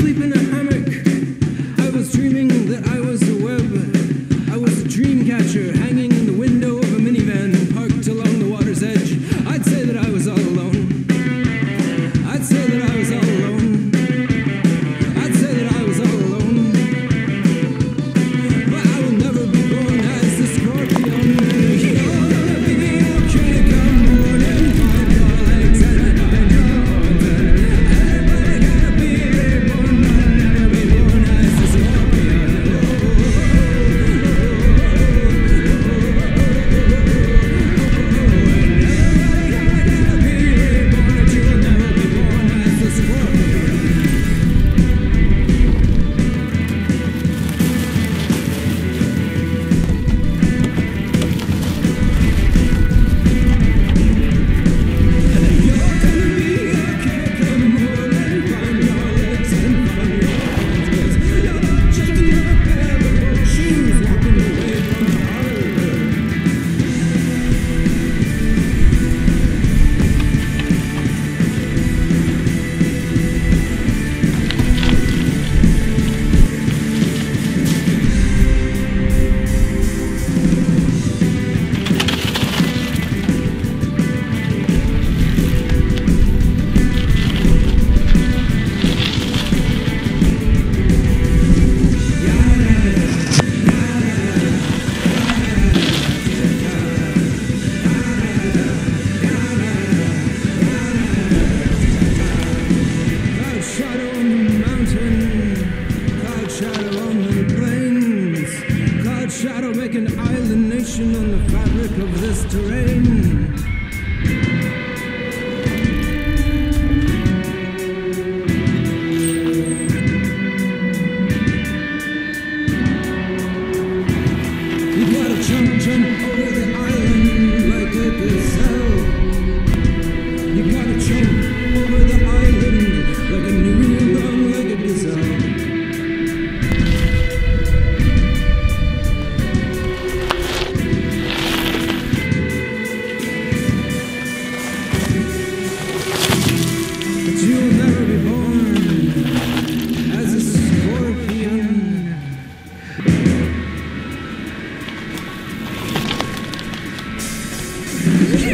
sleep in a Yeah.